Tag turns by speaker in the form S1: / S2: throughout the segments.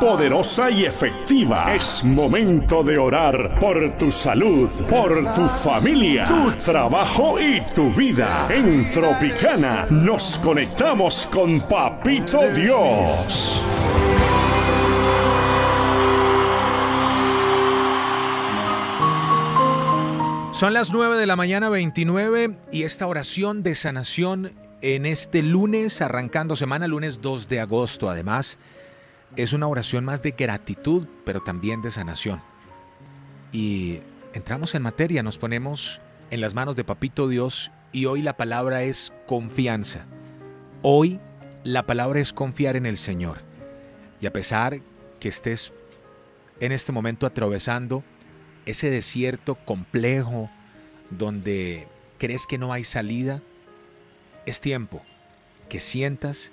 S1: poderosa y efectiva. Es momento de orar por tu salud, por tu familia, tu trabajo y tu vida. En Tropicana nos conectamos con Papito Dios.
S2: Son las 9 de la mañana 29 y esta oración de sanación en este lunes, arrancando semana, lunes 2 de agosto, además, es una oración más de gratitud, pero también de sanación. Y entramos en materia, nos ponemos en las manos de Papito Dios y hoy la palabra es confianza. Hoy la palabra es confiar en el Señor. Y a pesar que estés en este momento atravesando ese desierto complejo donde crees que no hay salida, es tiempo que sientas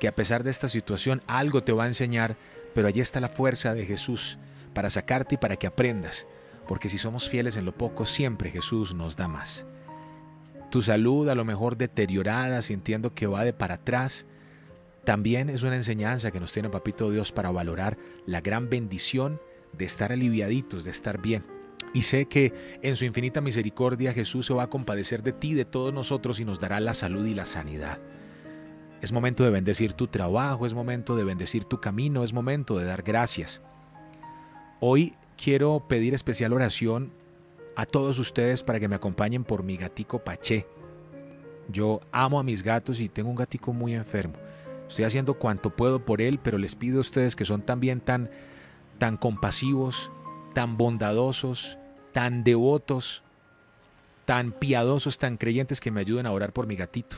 S2: que a pesar de esta situación algo te va a enseñar, pero allí está la fuerza de Jesús para sacarte y para que aprendas, porque si somos fieles en lo poco, siempre Jesús nos da más. Tu salud a lo mejor deteriorada, sintiendo que va de para atrás, también es una enseñanza que nos tiene Papito Dios para valorar la gran bendición de estar aliviaditos, de estar bien. Y sé que en su infinita misericordia Jesús se va a compadecer de ti, de todos nosotros y nos dará la salud y la sanidad. Es momento de bendecir tu trabajo, es momento de bendecir tu camino, es momento de dar gracias. Hoy quiero pedir especial oración a todos ustedes para que me acompañen por mi gatico Paché. Yo amo a mis gatos y tengo un gatico muy enfermo. Estoy haciendo cuanto puedo por él, pero les pido a ustedes que son también tan, tan compasivos, tan bondadosos, tan devotos, tan piadosos, tan creyentes que me ayuden a orar por mi gatito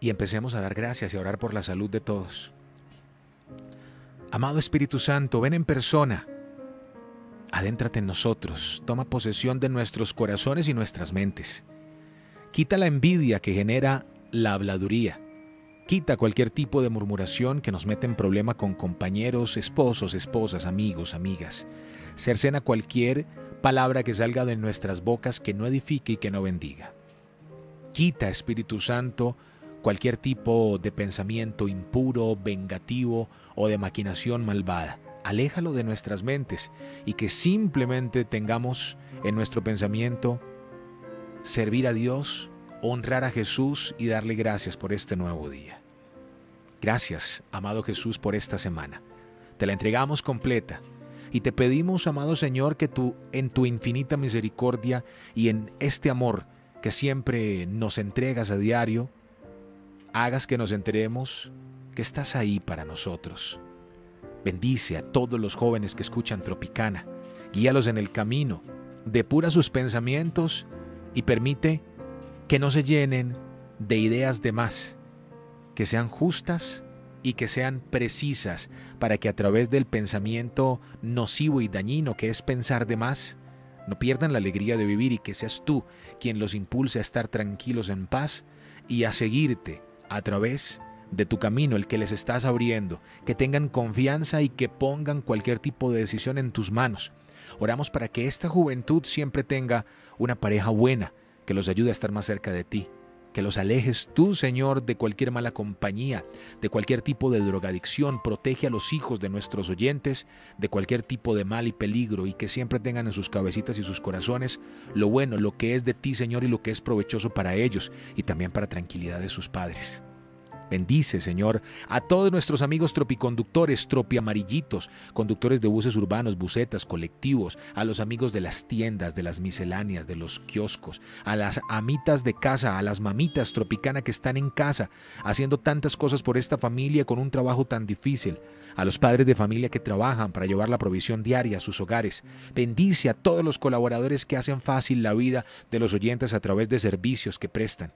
S2: y empecemos a dar gracias y a orar por la salud de todos. Amado Espíritu Santo, ven en persona. Adéntrate en nosotros, toma posesión de nuestros corazones y nuestras mentes. Quita la envidia que genera la habladuría. Quita cualquier tipo de murmuración que nos mete en problema con compañeros, esposos, esposas, amigos, amigas. Cercena cualquier palabra que salga de nuestras bocas que no edifique y que no bendiga. Quita, Espíritu Santo, cualquier tipo de pensamiento impuro, vengativo o de maquinación malvada. Aléjalo de nuestras mentes y que simplemente tengamos en nuestro pensamiento servir a Dios, honrar a Jesús y darle gracias por este nuevo día. Gracias, amado Jesús, por esta semana. Te la entregamos completa y te pedimos, amado Señor, que tú en tu infinita misericordia y en este amor que siempre nos entregas a diario, hagas que nos enteremos que estás ahí para nosotros. Bendice a todos los jóvenes que escuchan Tropicana, guíalos en el camino, depura sus pensamientos y permite que no se llenen de ideas de más, que sean justas y que sean precisas para que a través del pensamiento nocivo y dañino que es pensar de más, no pierdan la alegría de vivir y que seas tú quien los impulse a estar tranquilos en paz y a seguirte a través de tu camino, el que les estás abriendo, que tengan confianza y que pongan cualquier tipo de decisión en tus manos. Oramos para que esta juventud siempre tenga una pareja buena, que los ayude a estar más cerca de ti, que los alejes tú, Señor, de cualquier mala compañía, de cualquier tipo de drogadicción, protege a los hijos de nuestros oyentes de cualquier tipo de mal y peligro y que siempre tengan en sus cabecitas y sus corazones lo bueno, lo que es de ti, Señor, y lo que es provechoso para ellos y también para tranquilidad de sus padres. Bendice, Señor, a todos nuestros amigos tropiconductores, tropiamarillitos, conductores de buses urbanos, busetas, colectivos, a los amigos de las tiendas, de las misceláneas, de los kioscos, a las amitas de casa, a las mamitas tropicana que están en casa, haciendo tantas cosas por esta familia con un trabajo tan difícil, a los padres de familia que trabajan para llevar la provisión diaria a sus hogares. Bendice a todos los colaboradores que hacen fácil la vida de los oyentes a través de servicios que prestan.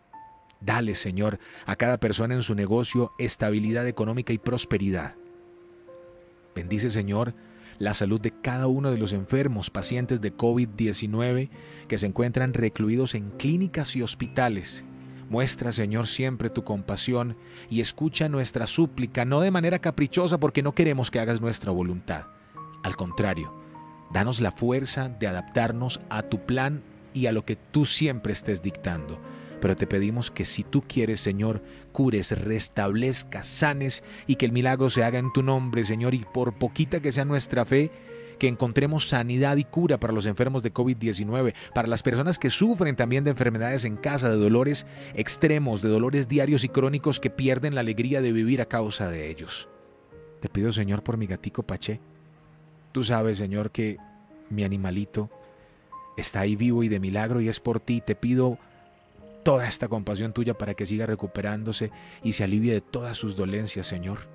S2: Dale, Señor, a cada persona en su negocio estabilidad económica y prosperidad. Bendice, Señor, la salud de cada uno de los enfermos, pacientes de COVID-19 que se encuentran recluidos en clínicas y hospitales. Muestra, Señor, siempre tu compasión y escucha nuestra súplica, no de manera caprichosa porque no queremos que hagas nuestra voluntad. Al contrario, danos la fuerza de adaptarnos a tu plan y a lo que tú siempre estés dictando Pero te pedimos que si tú quieres, Señor, cures, restablezcas, sanes y que el milagro se haga en tu nombre, Señor, y por poquita que sea nuestra fe, que encontremos sanidad y cura para los enfermos de COVID-19, para las personas que sufren también de enfermedades en casa, de dolores extremos, de dolores diarios y crónicos que pierden la alegría de vivir a causa de ellos. Te pido, Señor, por mi gatico Paché. Tú sabes, Señor, que mi animalito está ahí vivo y de milagro y es por ti. Te pido toda esta compasión tuya para que siga recuperándose y se alivie de todas sus dolencias, Señor.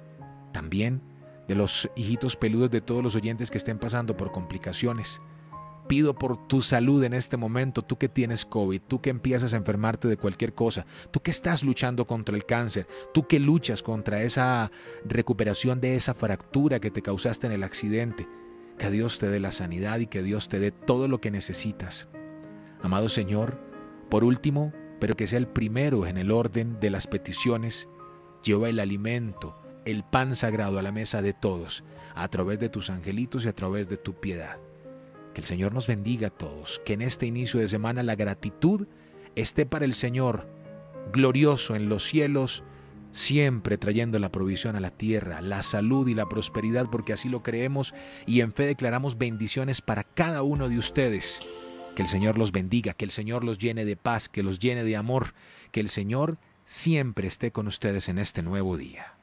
S2: También de los hijitos peludos de todos los oyentes que estén pasando por complicaciones. Pido por tu salud en este momento, tú que tienes COVID, tú que empiezas a enfermarte de cualquier cosa, tú que estás luchando contra el cáncer, tú que luchas contra esa recuperación de esa fractura que te causaste en el accidente. Que Dios te dé la sanidad y que Dios te dé todo lo que necesitas. Amado Señor, por último, pero que sea el primero en el orden de las peticiones, lleva el alimento, el pan sagrado a la mesa de todos, a través de tus angelitos y a través de tu piedad. Que el Señor nos bendiga a todos, que en este inicio de semana la gratitud esté para el Señor, glorioso en los cielos, siempre trayendo la provisión a la tierra, la salud y la prosperidad, porque así lo creemos y en fe declaramos bendiciones para cada uno de ustedes. Que el Señor los bendiga, que el Señor los llene de paz, que los llene de amor, que el Señor siempre esté con ustedes en este nuevo día.